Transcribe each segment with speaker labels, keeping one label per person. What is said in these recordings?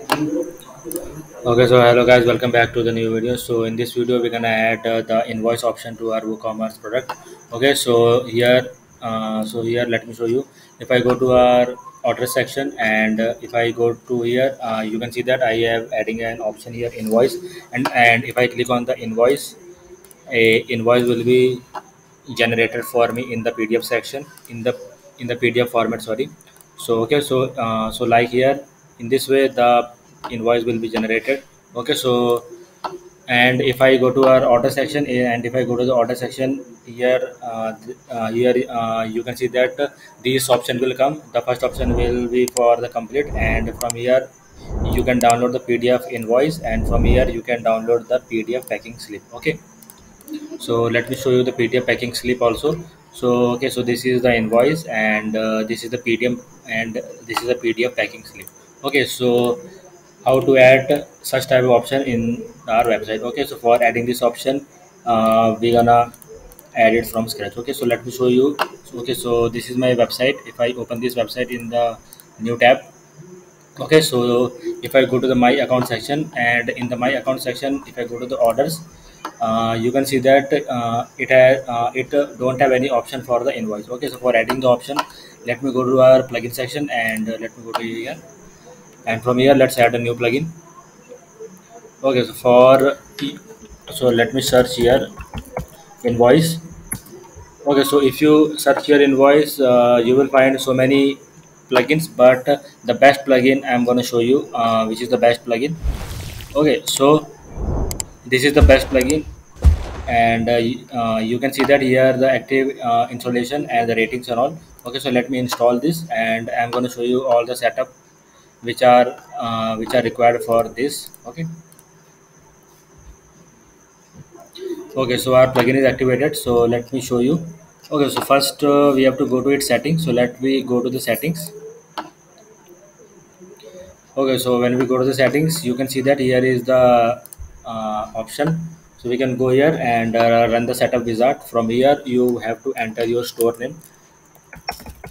Speaker 1: Okay, so hello guys, welcome back to the new video. So in this video, we're gonna add uh, the invoice option to our WooCommerce product. Okay, so here, uh, so here, let me show you. If I go to our order section and uh, if I go to here, uh, you can see that I have adding an option here, invoice, and and if I click on the invoice, a invoice will be generated for me in the PDF section in the in the PDF format. Sorry. So okay, so uh, so like here, in this way, the invoice will be generated. Okay so and if i go to our order section eh, and if i go to the order section here uh, uh, here uh, you can see that this option will come. The first option will be for the complete and from here you can download the pdf invoice and from here you can download the pdf packing slip. Okay? So let me show you the pdf packing slip also. So okay so this is the invoice and uh, this is the pdf and this is the pdf packing slip okay so how to add such type of option in our website. Okay so for adding this option uh, we're gonna add it from scratch. Okay so let me show you. So, okay so this is my website. If i open this website in the new tab okay so if i go to the my account section and in the my account section if i go to the orders uh, you can see that uh, it has uh, it don't have any option for the invoice. Okay so for adding the option let me go to our plugin section and let me go to here and from here let's add a new plugin. Okay so for so let me search here invoice. Okay so if you search here invoice uh, you will find so many plugins but the best plugin i'm going to show you uh, which is the best plugin. Okay so this is the best plugin. And uh, uh, you can see that here the active uh, installation and the ratings and all. Okay so let me install this and i'm going to show you all the setup which are uh, which are required for this. Okay. Okay so our plugin is activated. So let me show you. Okay so first uh, we have to go to its settings. So let me go to the settings. Okay so when we go to the settings you can see that here is the uh, option. So we can go here and uh, run the setup wizard. From here you have to enter your store name.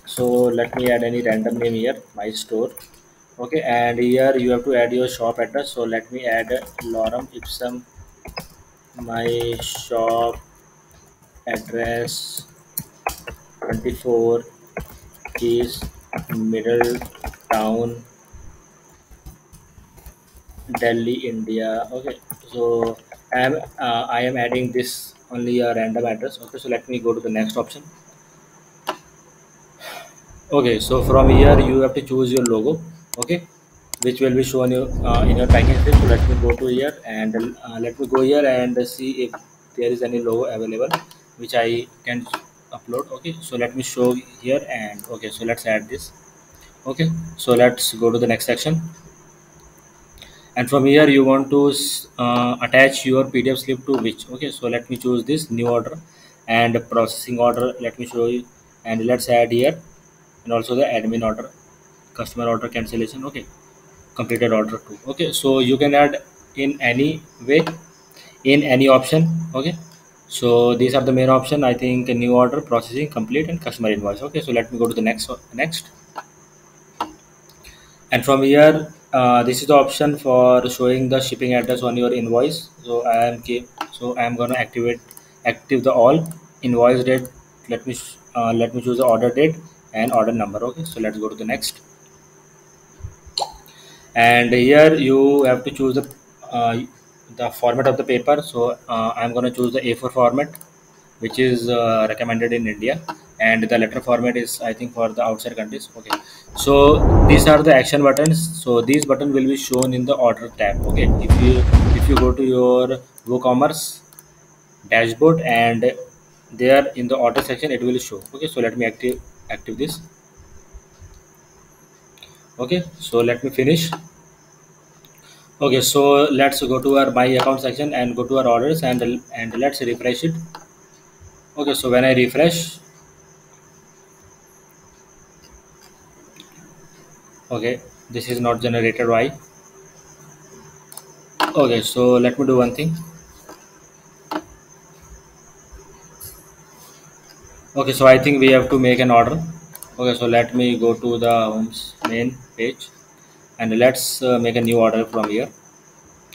Speaker 1: So let me add any random name here my store okay and here you have to add your shop address. So let me add lorem ipsum my shop address 24 is middle town delhi india. Okay so i am uh, i am adding this only a random address. Okay so let me go to the next option. Okay so from here you have to choose your logo okay? Which will be shown you uh, in your packing slip so let me go to here and uh, let me go here and see if there is any logo available which i can upload. Okay? So let me show here and okay so let's add this. Okay? So let's go to the next section. And from here you want to uh, attach your pdf slip to which? Okay? So let me choose this new order and processing order. Let me show you. And let's add here and also the admin order customer order cancellation okay completed order two okay. So you can add in any way in any option okay. So these are the main option i think new order processing complete and customer invoice okay. So let me go to the next next. And from here uh, this is the option for showing the shipping address on your invoice. So i am so i am going to activate active the all invoice date. Let me uh, let me choose the order date and order number okay. So let's go to the next and here you have to choose the uh, the format of the paper. So uh, i'm going to choose the a4 format which is uh, recommended in india. And the letter format is i think for the outside countries. Okay. So these are the action buttons. So these button will be shown in the order tab. Okay. If you if you go to your woocommerce dashboard and there in the order section it will show. Okay. So let me active active this. Okay. So let me finish okay so let's go to our my account section and go to our orders and and let's refresh it. Okay so when i refresh okay this is not generated why? Okay so let me do one thing. Okay so i think we have to make an order. Okay so let me go to the home's main page and let's uh, make a new order from here.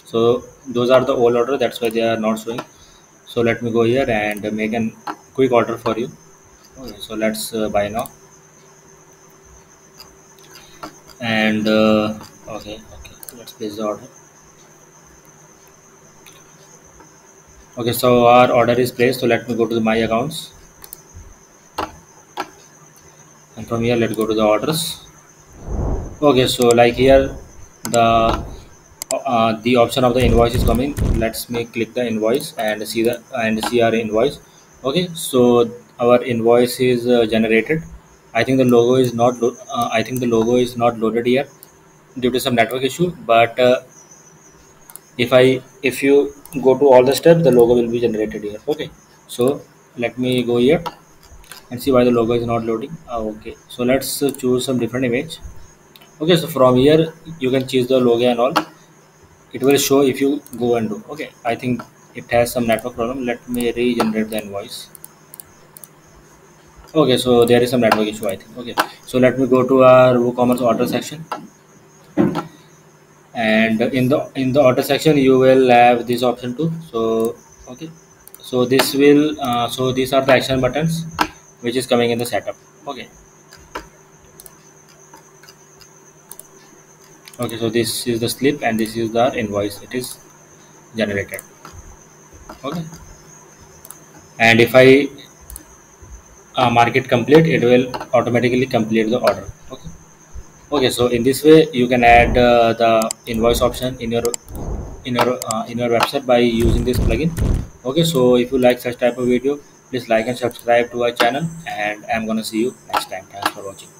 Speaker 1: So those are the old order that's why they are not showing. So let me go here and make a quick order for you. Okay so let's uh, buy now. And uh, okay okay let's place the order. Okay so our order is placed so let me go to my accounts. And from here let's go to the orders okay so like here the uh, the option of the invoice is coming. Let's me click the invoice and see the and see our invoice. Okay so our invoice is uh, generated. I think the logo is not uh, i think the logo is not loaded here due to some network issue but uh, if i if you go to all the steps the logo will be generated here. Okay so let me go here and see why the logo is not loading. Uh, okay so let's uh, choose some different image okay so from here you can choose the logo and all. It will show if you go and do. Okay i think it has some network problem. Let me regenerate the invoice. Okay so there is some network issue i think. Okay so let me go to our woocommerce order section. And in the in the order section you will have this option too. So okay so this will uh, so these are the action buttons which is coming in the setup. Okay okay so this is the slip and this is the invoice. It is generated. Okay. And if i uh, mark it complete it will automatically complete the order. Okay. Okay so in this way you can add uh, the invoice option in your in your uh, in your website by using this plugin. Okay so if you like such type of video please like and subscribe to our channel and i'm gonna see you next time. Thanks for watching